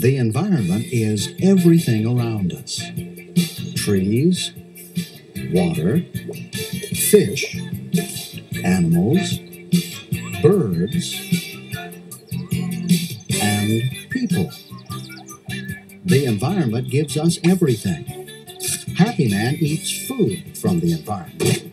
The environment is everything around us trees, water, fish, animals, birds, and people. The environment gives us everything. Happy Man eats food from the environment.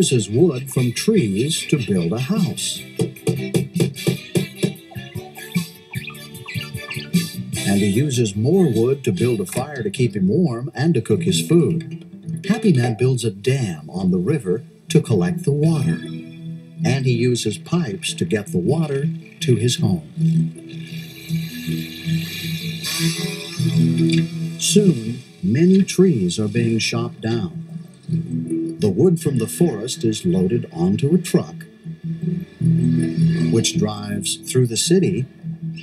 Uses wood from trees to build a house. And he uses more wood to build a fire to keep him warm and to cook his food. Happy Man builds a dam on the river to collect the water. And he uses pipes to get the water to his home. Soon, many trees are being chopped down. The wood from the forest is loaded onto a truck, which drives through the city,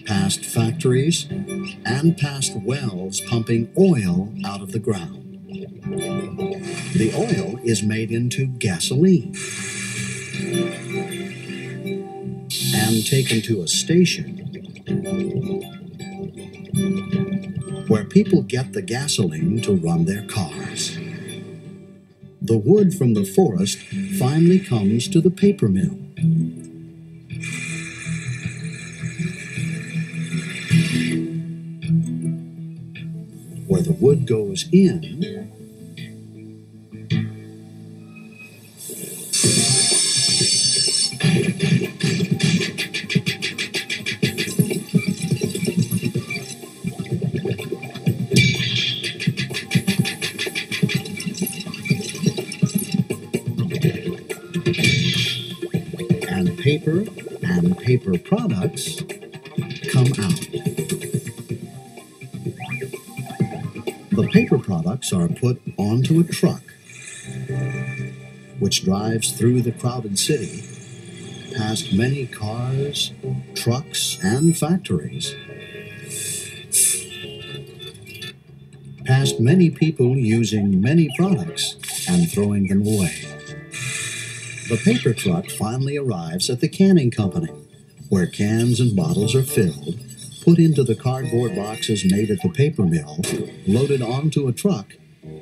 past factories, and past wells pumping oil out of the ground. The oil is made into gasoline and taken to a station where people get the gasoline to run their cars. The wood from the forest finally comes to the paper mill. Where the wood goes in, and paper and paper products come out. The paper products are put onto a truck, which drives through the crowded city, past many cars, trucks, and factories, past many people using many products and throwing them away. The paper truck finally arrives at the canning company, where cans and bottles are filled, put into the cardboard boxes made at the paper mill, loaded onto a truck,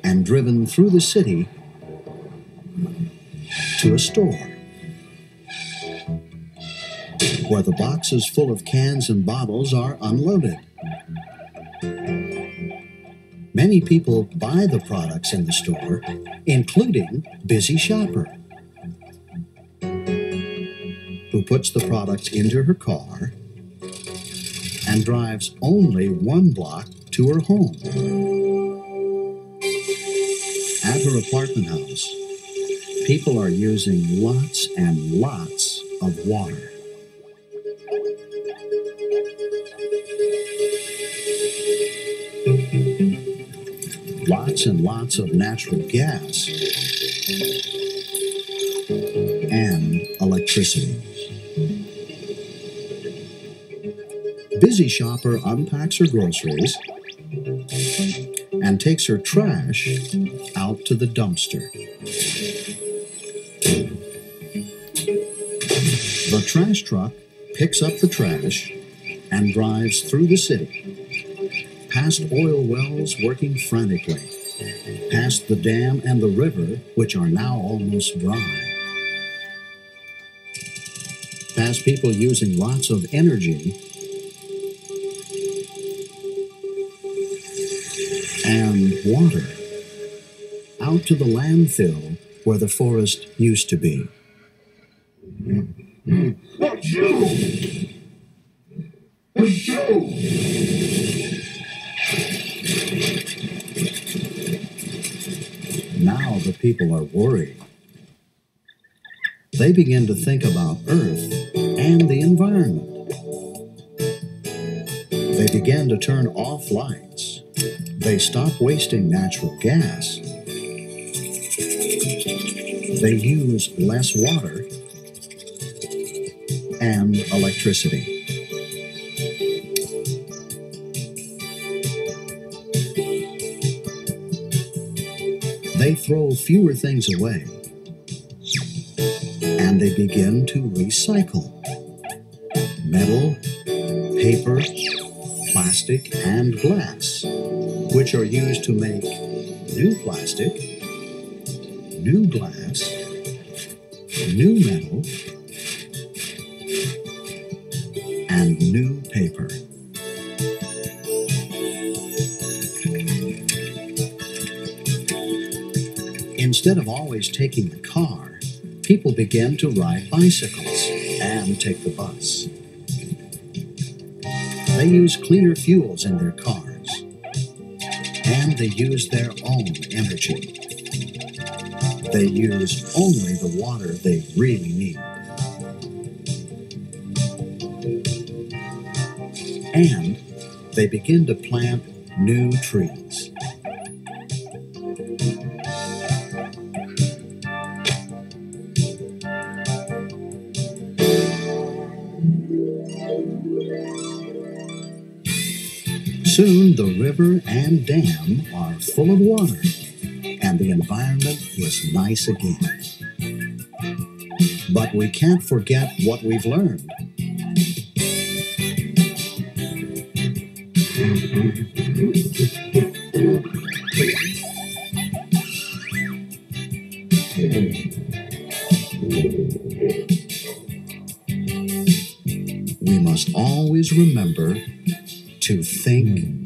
and driven through the city to a store. Where the boxes full of cans and bottles are unloaded. Many people buy the products in the store, including Busy Shopper who puts the products into her car and drives only one block to her home. At her apartment house, people are using lots and lots of water. Lots and lots of natural gas and electricity. Busy Shopper unpacks her groceries and takes her trash out to the dumpster. The trash truck picks up the trash and drives through the city, past oil wells working frantically, past the dam and the river, which are now almost dry, past people using lots of energy water out to the landfill where the forest used to be. Now the people are worried. They begin to think about Earth and the environment. They begin to turn off lights. They stop wasting natural gas. They use less water and electricity. they throw fewer things away. And they begin to recycle metal, paper, plastic, and glass, which are used to make new plastic, new glass, new metal, and new paper. Instead of always taking the car, people began to ride bicycles and take the bus. They use cleaner fuels in their cars, and they use their own energy. They use only the water they really need. And they begin to plant new trees. Soon the river and dam are full of water, and the environment is nice again. But we can't forget what we've learned. We must always remember think